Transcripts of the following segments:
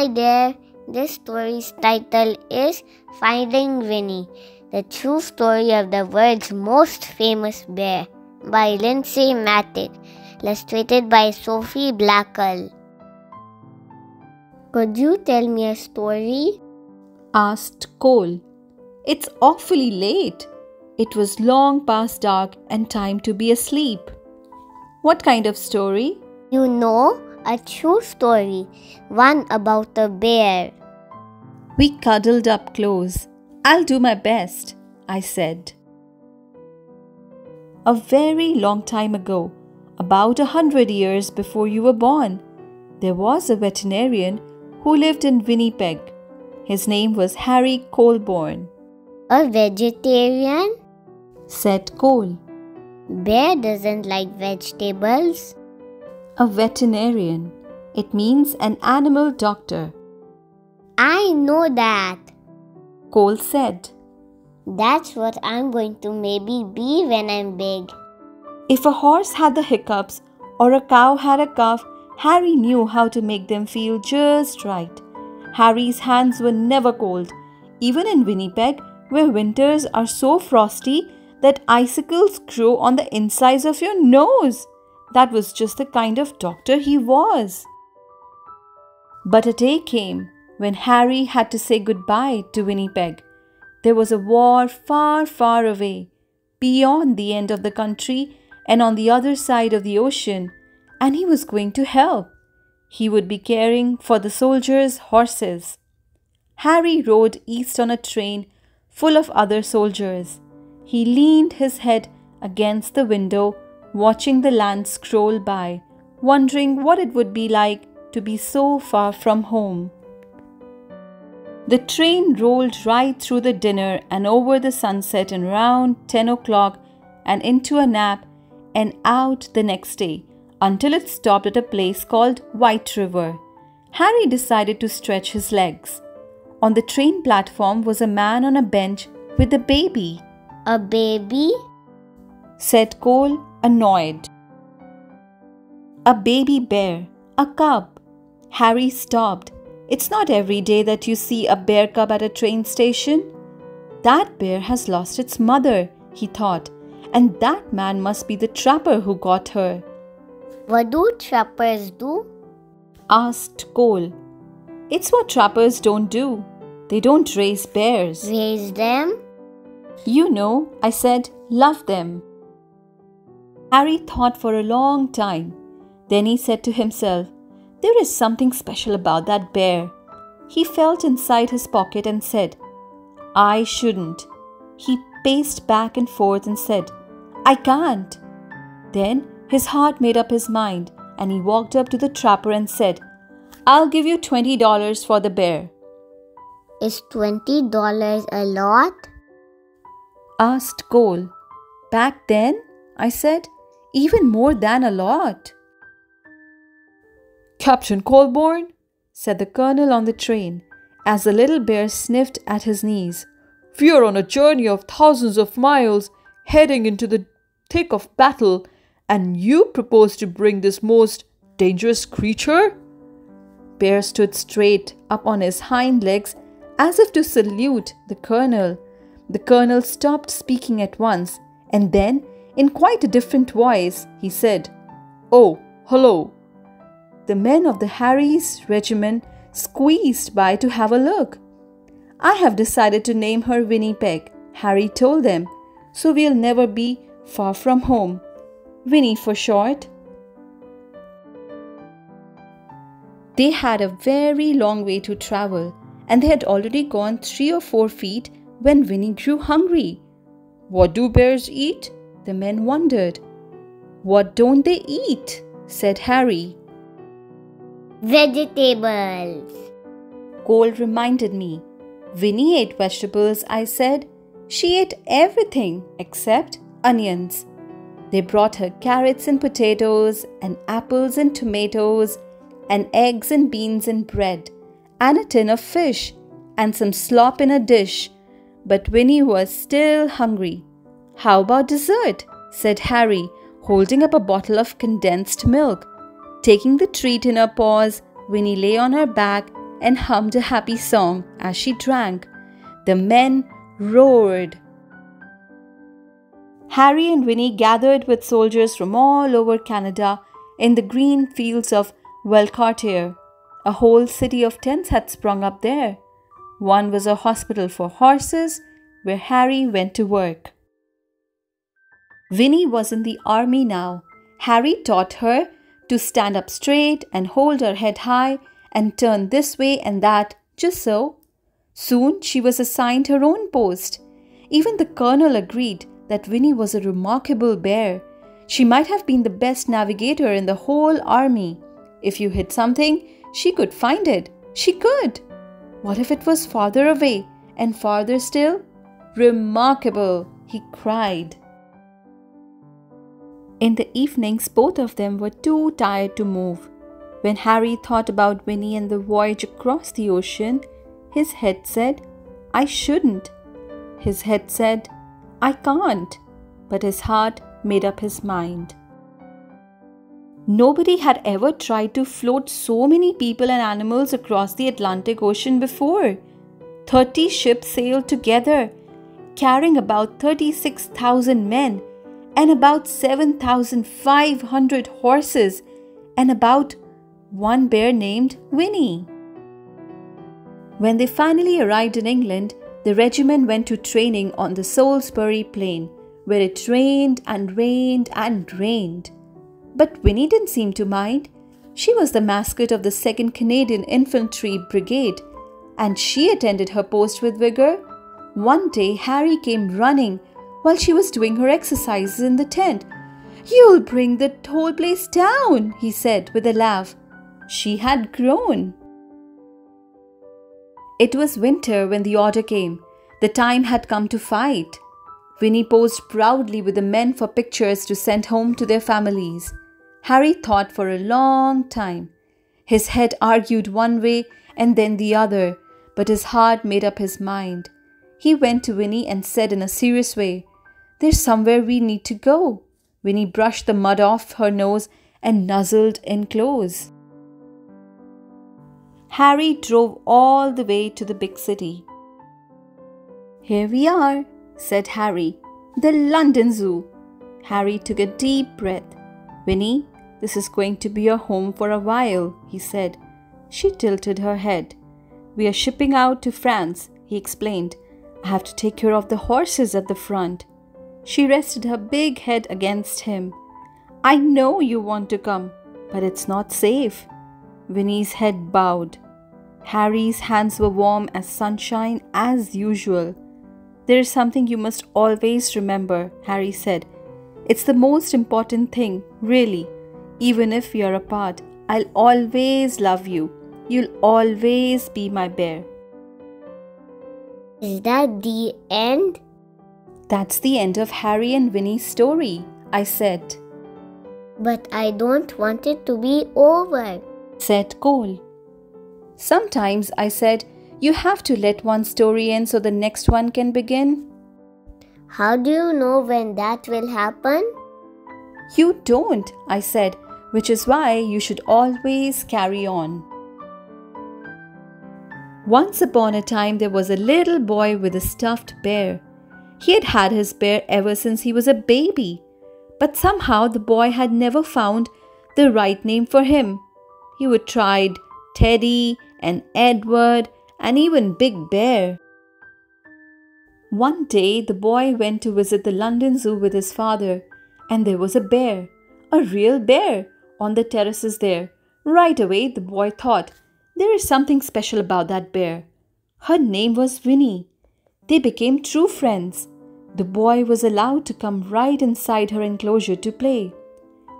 Hi there. This story's title is Finding Winnie, the true story of the world's most famous bear by Lindsay Mattick, illustrated by Sophie Blackall. Could you tell me a story? asked Cole. It's awfully late. It was long past dark and time to be asleep. What kind of story? You know, a true story, one about a bear. We cuddled up close. I'll do my best, I said. A very long time ago, about a hundred years before you were born, there was a veterinarian who lived in Winnipeg. His name was Harry Colebourn. A vegetarian? said Cole. Bear doesn't like vegetables. A veterinarian. It means an animal doctor. I know that. Cole said. That's what I'm going to maybe be when I'm big. If a horse had the hiccups or a cow had a cough, Harry knew how to make them feel just right. Harry's hands were never cold, even in Winnipeg, where winters are so frosty that icicles grow on the insides of your nose. That was just the kind of doctor he was. But a day came when Harry had to say goodbye to Winnipeg. There was a war far, far away, beyond the end of the country and on the other side of the ocean, and he was going to help. He would be caring for the soldiers' horses. Harry rode east on a train full of other soldiers. He leaned his head against the window, watching the land scroll by, wondering what it would be like to be so far from home. The train rolled right through the dinner and over the sunset and round 10 o'clock and into a nap and out the next day until it stopped at a place called White River. Harry decided to stretch his legs. On the train platform was a man on a bench with a baby. A baby? said Cole, annoyed. A baby bear, a cub. Harry stopped. It's not every day that you see a bear cub at a train station. That bear has lost its mother, he thought, and that man must be the trapper who got her. What do trappers do? asked Cole. It's what trappers don't do. They don't raise bears. Raise them? You know, I said, love them. Harry thought for a long time. Then he said to himself, There is something special about that bear. He felt inside his pocket and said, I shouldn't. He paced back and forth and said, I can't. Then his heart made up his mind and he walked up to the trapper and said, I'll give you $20 for the bear. Is $20 a lot? asked Cole. Back then, I said, even more than a lot. Captain Colebourn, said the colonel on the train, as the little bear sniffed at his knees. We are on a journey of thousands of miles, heading into the thick of battle, and you propose to bring this most dangerous creature? Bear stood straight up on his hind legs as if to salute the colonel. The colonel stopped speaking at once, and then, in quite a different voice, he said, Oh, hello. The men of the Harry's regiment squeezed by to have a look. I have decided to name her Winnipeg, Harry told them, so we'll never be far from home. Winnie for short. They had a very long way to travel, and they had already gone three or four feet when Winnie grew hungry. What do bears eat? The men wondered. What don't they eat? said Harry. Vegetables. Cole reminded me. Winnie ate vegetables, I said. She ate everything except onions. They brought her carrots and potatoes, and apples and tomatoes, and eggs and beans and bread, and a tin of fish, and some slop in a dish. But Winnie was still hungry. How about dessert? said Harry, holding up a bottle of condensed milk. Taking the treat in her paws, Winnie lay on her back and hummed a happy song as she drank. The men roared. Harry and Winnie gathered with soldiers from all over Canada in the green fields of Valcartier. A whole city of tents had sprung up there. One was a hospital for horses where Harry went to work. Winnie was in the army now. Harry taught her to stand up straight and hold her head high and turn this way and that, just so. Soon she was assigned her own post. Even the colonel agreed that Winnie was a remarkable bear. She might have been the best navigator in the whole army. If you hid something, she could find it. She could. What if it was farther away and farther still? Remarkable, he cried. In the evenings, both of them were too tired to move. When Harry thought about Winnie and the voyage across the ocean, his head said, I shouldn't. His head said, I can't. But his heart made up his mind. Nobody had ever tried to float so many people and animals across the Atlantic Ocean before. Thirty ships sailed together, carrying about 36,000 men and about 7,500 horses and about one bear named Winnie. When they finally arrived in England, the regiment went to training on the Salisbury Plain, where it rained and rained and rained. But Winnie didn't seem to mind. She was the mascot of the 2nd Canadian Infantry Brigade, and she attended her post with vigor. One day, Harry came running while she was doing her exercises in the tent. You'll bring the whole place down, he said with a laugh. She had grown. It was winter when the order came. The time had come to fight. Winnie posed proudly with the men for pictures to send home to their families. Harry thought for a long time. His head argued one way and then the other, but his heart made up his mind. He went to Winnie and said in a serious way, there's somewhere we need to go. Winnie brushed the mud off her nose and nuzzled in close. Harry drove all the way to the big city. Here we are, said Harry. The London Zoo. Harry took a deep breath. Winnie, this is going to be your home for a while, he said. She tilted her head. We are shipping out to France, he explained. I have to take care of the horses at the front. She rested her big head against him. I know you want to come, but it's not safe. Winnie's head bowed. Harry's hands were warm as sunshine as usual. There is something you must always remember, Harry said. It's the most important thing, really. Even if we are apart, I'll always love you. You'll always be my bear. Is that the end? That's the end of Harry and Winnie's story, I said. But I don't want it to be over, said Cole. Sometimes, I said, you have to let one story end so the next one can begin. How do you know when that will happen? You don't, I said, which is why you should always carry on. Once upon a time, there was a little boy with a stuffed bear. He had had his bear ever since he was a baby, but somehow the boy had never found the right name for him. He would tried Teddy and Edward and even Big Bear. One day the boy went to visit the London Zoo with his father, and there was a bear, a real bear, on the terraces there. Right away the boy thought, there is something special about that bear. Her name was Winnie. They became true friends. The boy was allowed to come right inside her enclosure to play.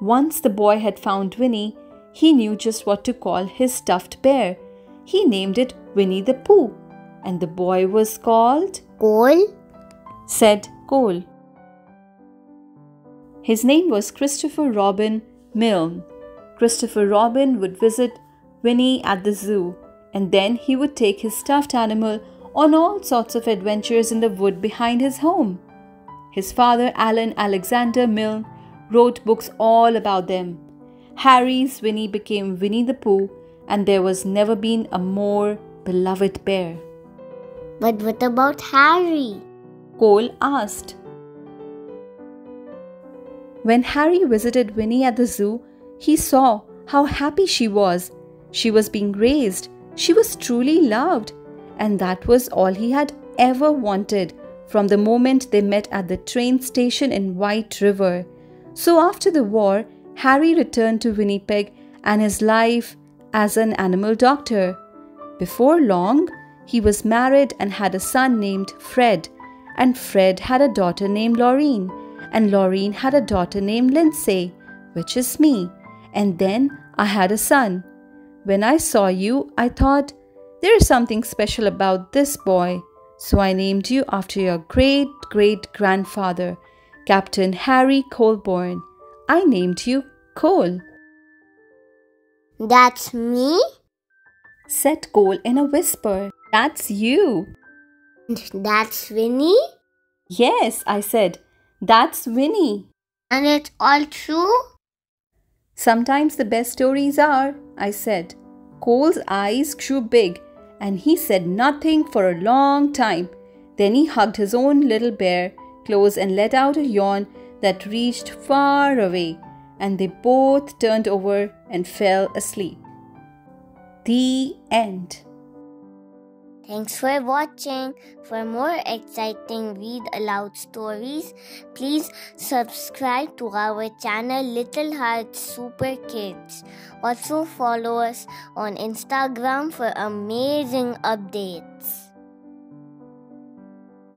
Once the boy had found Winnie, he knew just what to call his stuffed bear. He named it Winnie the Pooh, and the boy was called Cole, said Cole. His name was Christopher Robin Milne. Christopher Robin would visit Winnie at the zoo, and then he would take his stuffed animal on all sorts of adventures in the wood behind his home. His father, Alan Alexander Milne, wrote books all about them. Harry's Winnie became Winnie the Pooh, and there was never been a more beloved bear. But what about Harry? Cole asked. When Harry visited Winnie at the zoo, he saw how happy she was. She was being raised, she was truly loved, and that was all he had ever wanted from the moment they met at the train station in White River. So after the war, Harry returned to Winnipeg and his life as an animal doctor. Before long, he was married and had a son named Fred, and Fred had a daughter named Laureen, and Laureen had a daughter named Lindsay, which is me, and then I had a son. When I saw you, I thought, there is something special about this boy, so I named you after your great great grandfather, Captain Harry Colebourn. I named you Cole. That's me? said Cole in a whisper. That's you. That's Winnie? Yes, I said. That's Winnie. And it's all true? Sometimes the best stories are, I said. Cole's eyes grew big and he said nothing for a long time. Then he hugged his own little bear close and let out a yawn that reached far away, and they both turned over and fell asleep. The end. Thanks for watching. For more exciting read aloud stories, please subscribe to our channel Little Hearts Super Kids. Also follow us on Instagram for amazing updates.